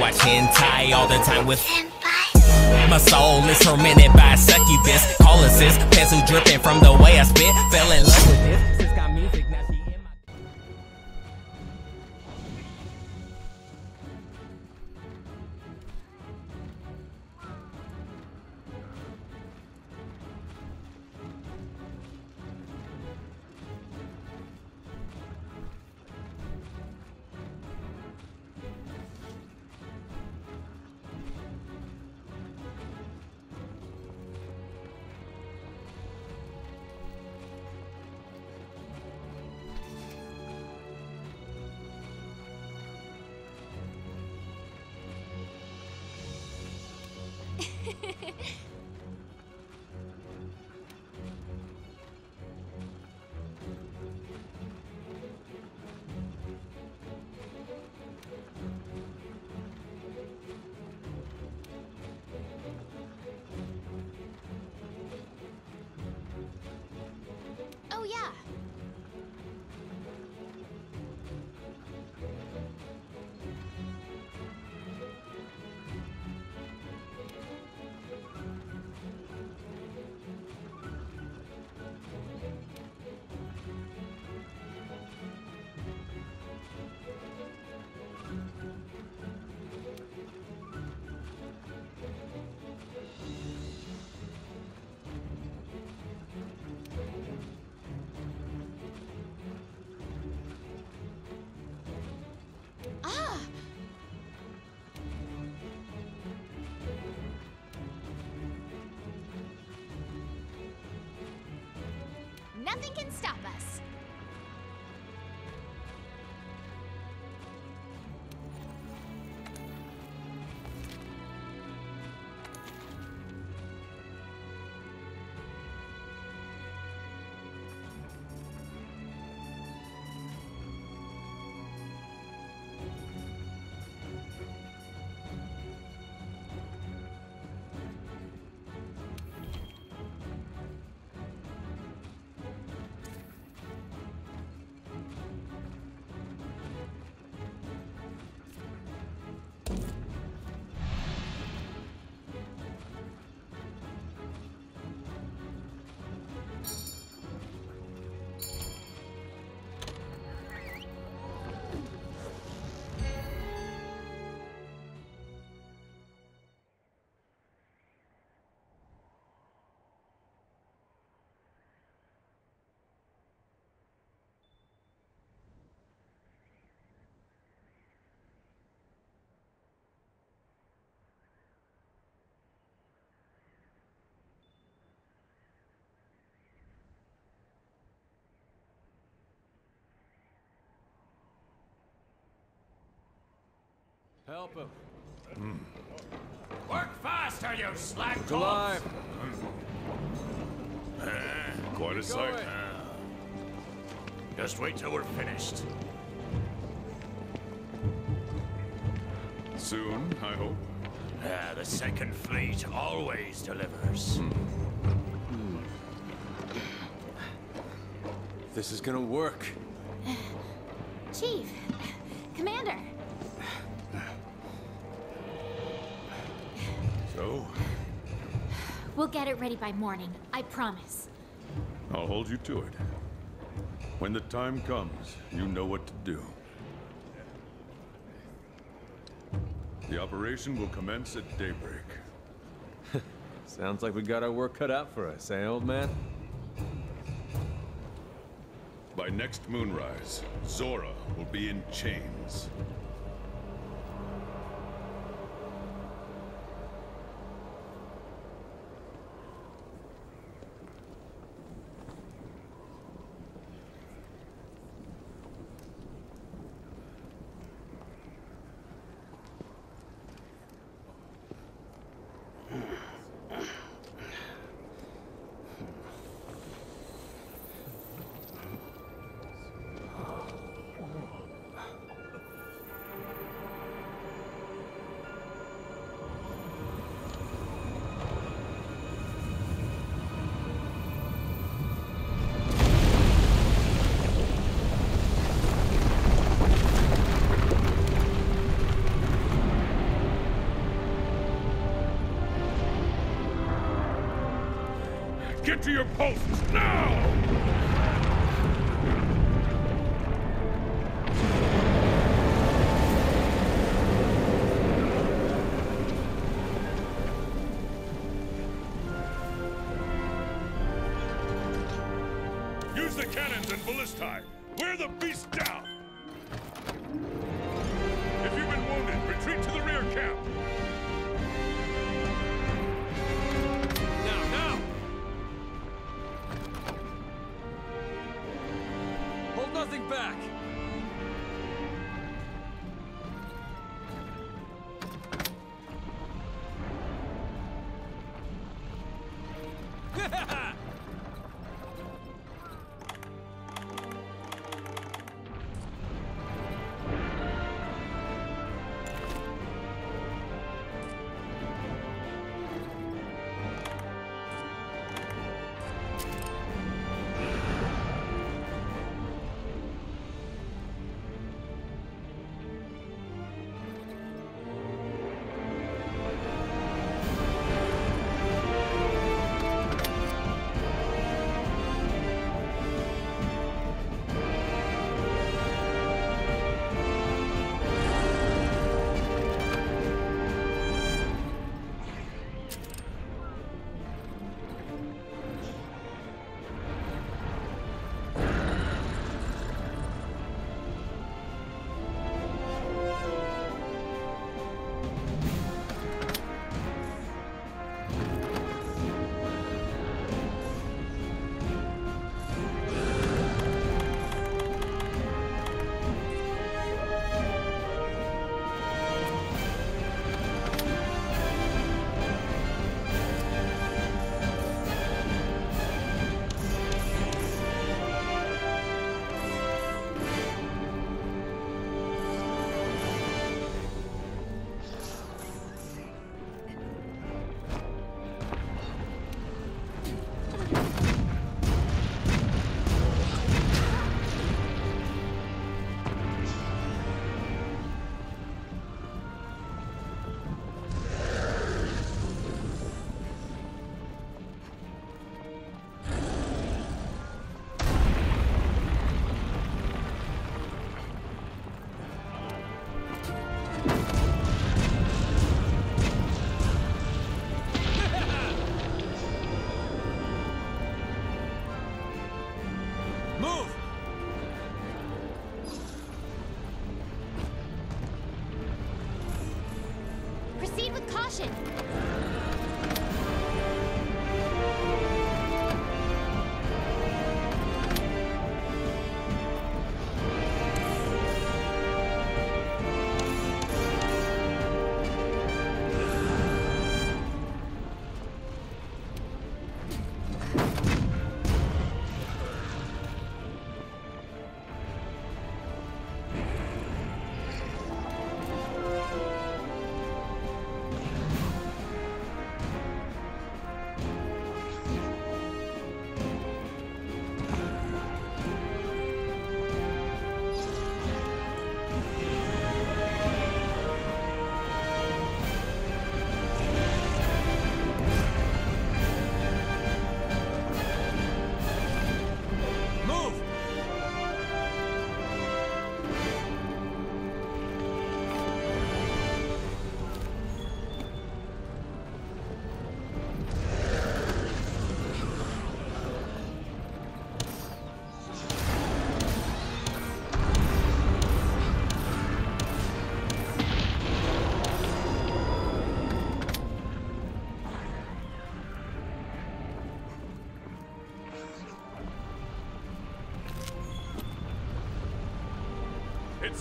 watch hentai all the time with my soul is tormented by succubus. Call assist, pencil dripping from the way I spit. Fell in love with this. Nothing can stop Help him. Hmm. Work faster, you slack He's alive. Hmm. Uh, quite a sight. going. Just wait till we're finished. Soon, I hope. Ah, the second fleet always delivers. Hmm. This is gonna work. Chief, Commander, So, we'll get it ready by morning. I promise. I'll hold you to it. When the time comes, you know what to do. The operation will commence at daybreak. Sounds like we got our work cut out for us, eh, old man? By next moonrise, Zorah will be in chains. Get to your posts, now! Use the cannons and ballistae! Wear the beast down! If you've been wounded, retreat to the rear camp!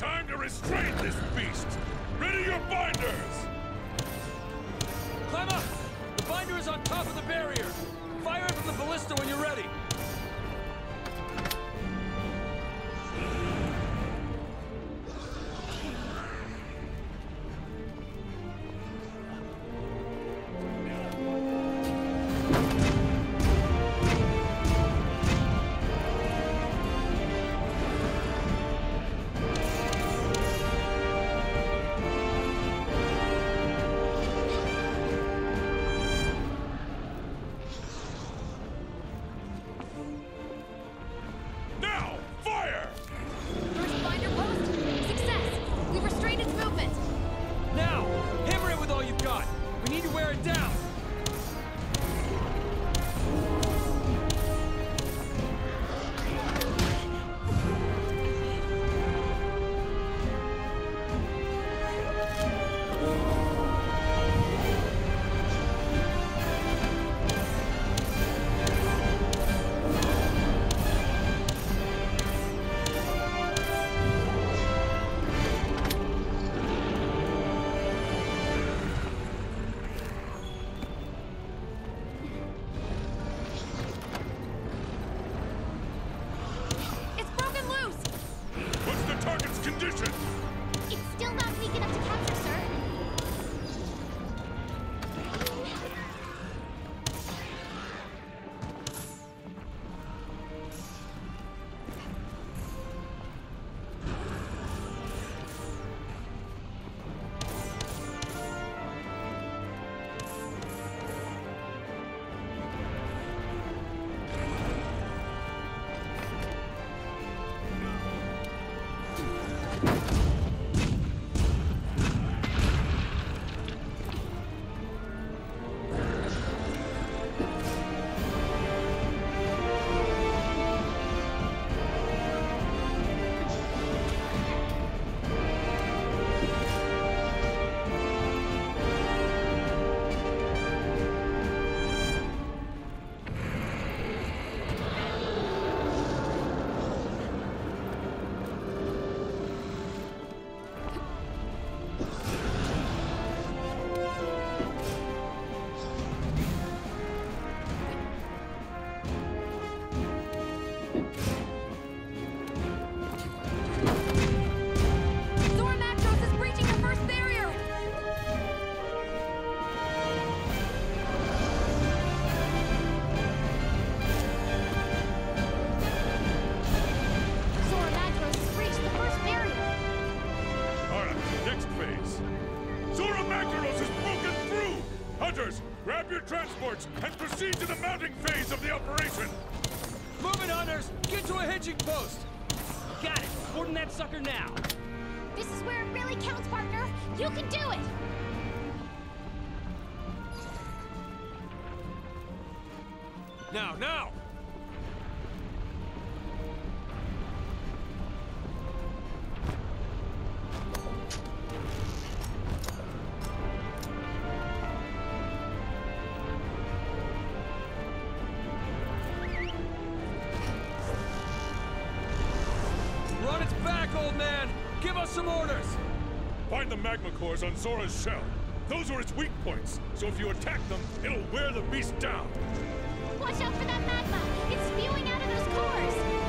Time to restrain this beast! Ready your binders! Climb up! The binder is on top of the barrier! Fire it from the ballista when you're ready! Hunters, grab your transports and proceed to the mounting phase of the operation! Move it, hunters! Get to a hitching post! Got it! Boarding that sucker now! This is where it really counts, partner. You can do it. Now, now! Magma on Zorah's shell. Those are its weak points, so if you attack them, it'll wear the beast down. Watch out for that magma. It's spewing out of those cores.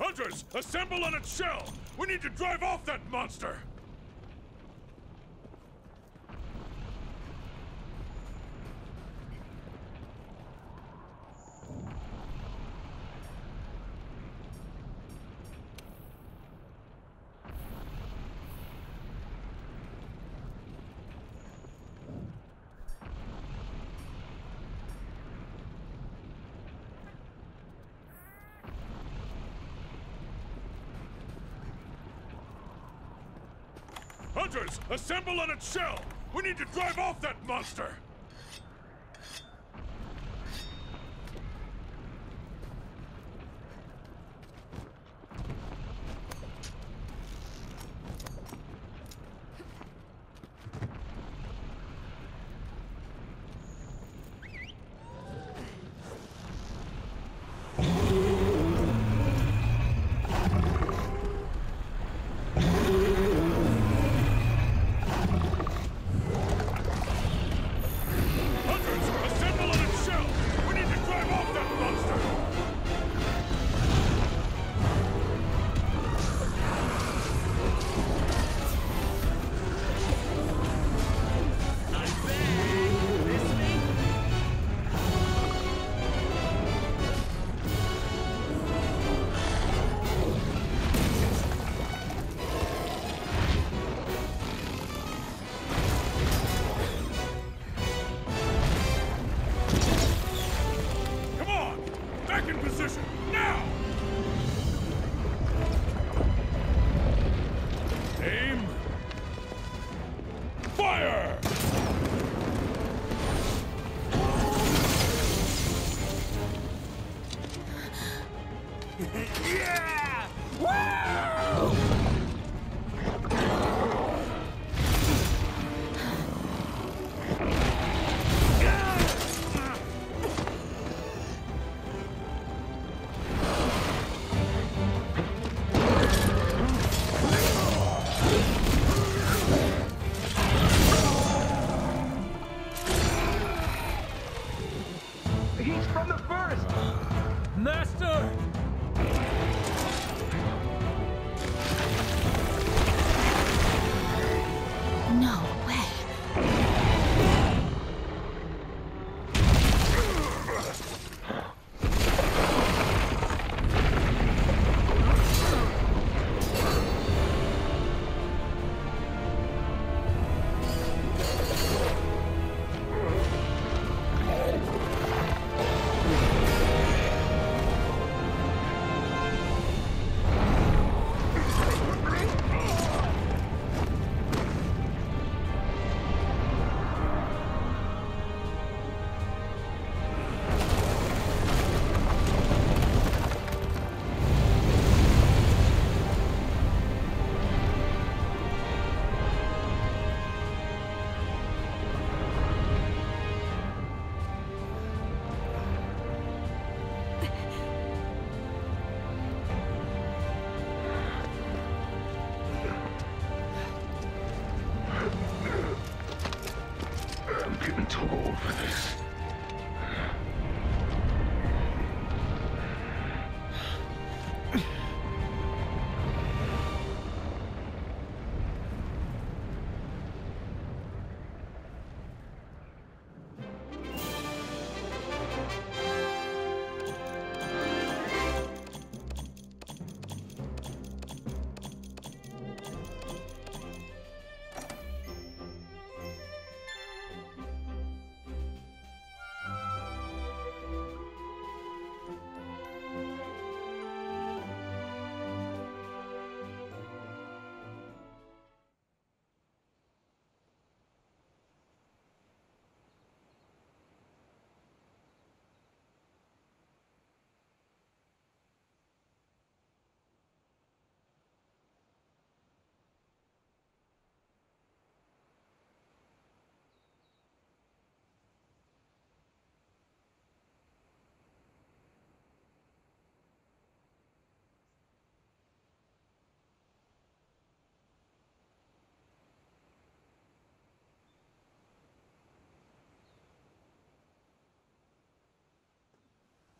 Hunters, assemble on its shell! We need to drive off that monster! Assemble on its shell! We need to drive off that monster!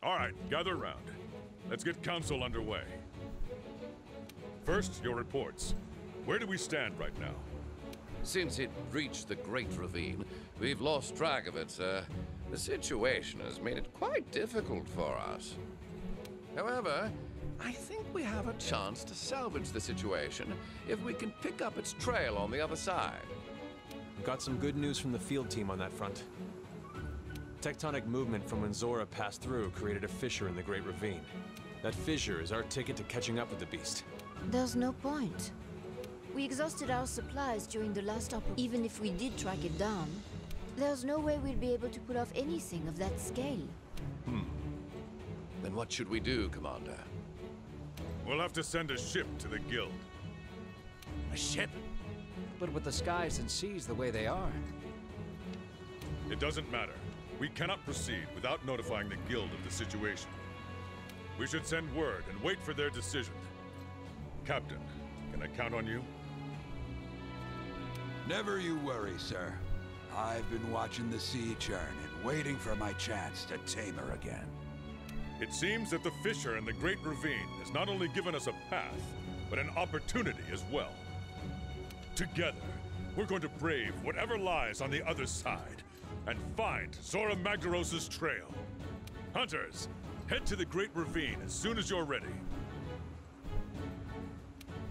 All right, gather round. Let's get council underway. First, your reports. Where do we stand right now? Since it reached the Great Ravine, we've lost track of it, sir. The situation has made it quite difficult for us. However, I think we have a chance to salvage the situation if we can pick up its trail on the other side. Got some good news from the field team on that front. Tectonic movement from when Zorah passed through created a fissure in the Great Ravine. That fissure is our ticket to catching up with the beast. There's no point. We exhausted our supplies during the last op. Even if we did track it down, there's no way we'll be able to pull off anything of that scale. Hmm. Then what should we do, Commander? We'll have to send a ship to the Guild. A ship? But with the skies and seas the way they are. It doesn't matter. We cannot proceed without notifying the Guild of the situation. We should send word and wait for their decision. Captain, can I count on you? Never you worry, sir. I've been watching the sea churn and waiting for my chance to tame her again. It seems that the fissure in the Great Ravine has not only given us a path, but an opportunity as well. Together, we're going to brave whatever lies on the other side and find Zorah Magdaros' trail. Hunters, head to the Great Ravine as soon as you're ready.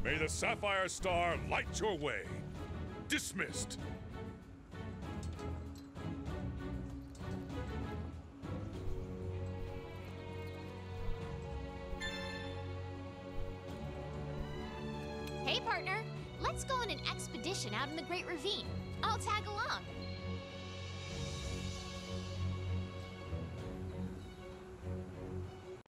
May the Sapphire Star light your way. Dismissed. Hey, partner. Let's go on an expedition out in the Great Ravine. I'll tag along.